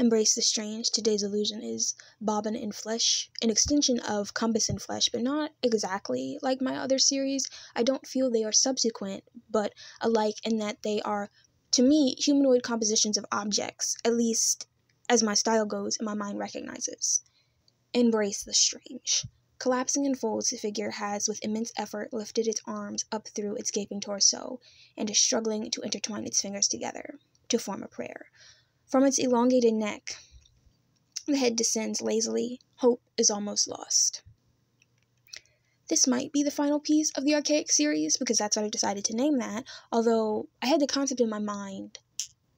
Embrace the strange. Today's illusion is bobbin in flesh, an extension of compass in flesh, but not exactly like my other series. I don't feel they are subsequent, but alike in that they are, to me, humanoid compositions of objects, at least as my style goes and my mind recognizes. Embrace the strange. Collapsing in folds, the figure has, with immense effort, lifted its arms up through its gaping torso and is struggling to intertwine its fingers together to form a prayer. From its elongated neck, the head descends lazily. Hope is almost lost. This might be the final piece of the Archaic series because that's what I decided to name that. Although I had the concept in my mind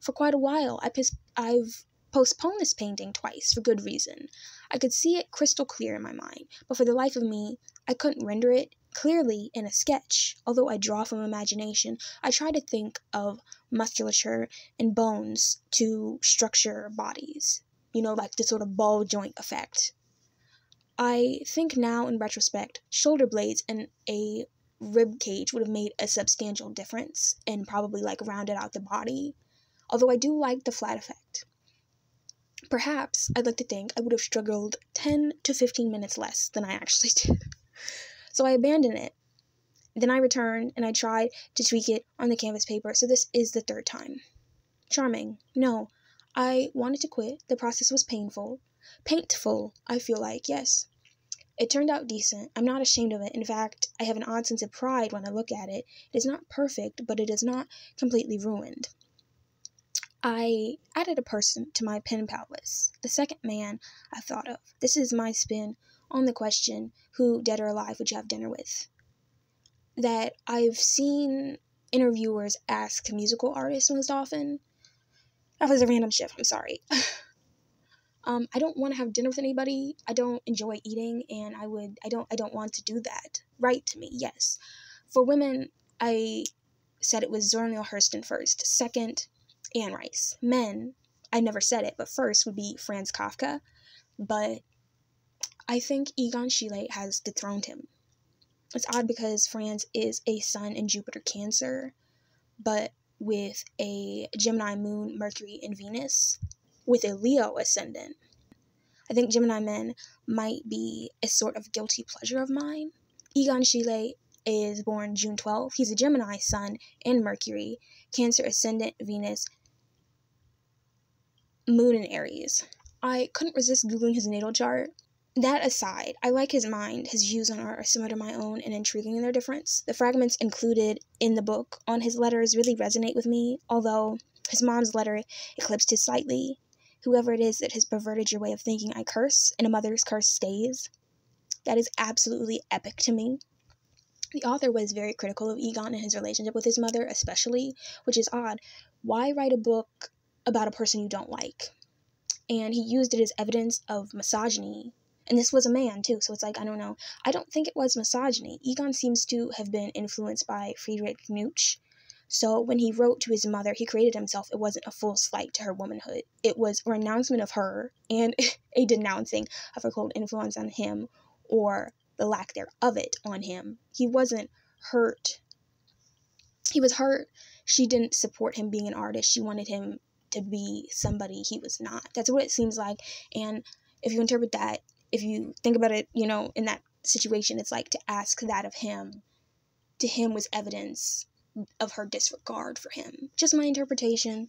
for quite a while. I I've postponed this painting twice for good reason. I could see it crystal clear in my mind, but for the life of me, I couldn't render it clearly in a sketch. Although I draw from imagination, I try to think of musculature and bones to structure bodies. You know, like the sort of ball joint effect. I think now, in retrospect, shoulder blades and a rib cage would have made a substantial difference and probably like rounded out the body. Although I do like the flat effect. Perhaps I'd like to think I would have struggled 10 to 15 minutes less than I actually did. So I abandoned it. Then I returned and I tried to tweak it on the canvas paper, so this is the third time. Charming. No, I wanted to quit. The process was painful. Paintful, I feel like, yes. It turned out decent. I'm not ashamed of it. In fact, I have an odd sense of pride when I look at it. It is not perfect, but it is not completely ruined. I added a person to my pen pal list, the second man I thought of. This is my spin on the question who, dead or alive, would you have dinner with? That I've seen interviewers ask musical artists most often. That was a random shift, I'm sorry. um, I don't want to have dinner with anybody. I don't enjoy eating and I would I don't I don't want to do that. Write to me, yes. For women, I said it was Zora Neale Hurston first. Second, Anne Rice. Men, I never said it, but first would be Franz Kafka. But I think Egon Schiele has dethroned him. It's odd because Franz is a sun in Jupiter Cancer, but with a Gemini moon, Mercury, and Venus, with a Leo ascendant. I think Gemini men might be a sort of guilty pleasure of mine. Egon Schiele is born June 12th. He's a Gemini sun and Mercury, Cancer ascendant, Venus, Moon in Aries. I couldn't resist Googling his natal chart that aside, I like his mind. His views on art are similar to my own and intriguing in their difference. The fragments included in the book on his letters really resonate with me, although his mom's letter eclipsed his slightly. Whoever it is that has perverted your way of thinking, I curse, and a mother's curse stays. That is absolutely epic to me. The author was very critical of Egon and his relationship with his mother, especially, which is odd. Why write a book about a person you don't like? And he used it as evidence of misogyny and this was a man too, so it's like, I don't know. I don't think it was misogyny. Egon seems to have been influenced by Friedrich Nietzsche. So when he wrote to his mother, he created himself. It wasn't a full slight to her womanhood. It was a renouncement of her and a denouncing of her cold influence on him or the lack there of it on him. He wasn't hurt. He was hurt. She didn't support him being an artist. She wanted him to be somebody he was not. That's what it seems like. And if you interpret that if you think about it, you know, in that situation, it's like to ask that of him to him was evidence of her disregard for him. Just my interpretation.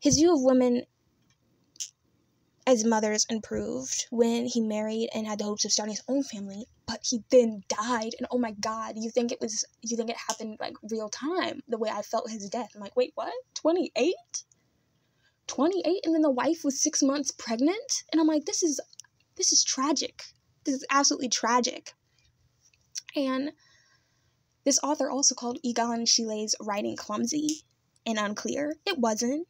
His view of women as mothers improved when he married and had the hopes of starting his own family, but he then died. And oh my God, you think it was, you think it happened like real time, the way I felt his death. I'm like, wait, what? 28? 28? And then the wife was six months pregnant? And I'm like, this is this is tragic. This is absolutely tragic. And this author also called Egon Schiele's writing clumsy and unclear. It wasn't.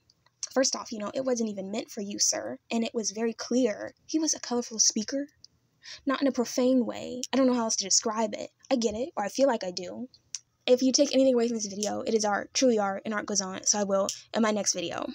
First off, you know, it wasn't even meant for you, sir. And it was very clear. He was a colorful speaker, not in a profane way. I don't know how else to describe it. I get it, or I feel like I do. If you take anything away from this video, it is art, truly art, and art goes on, so I will in my next video.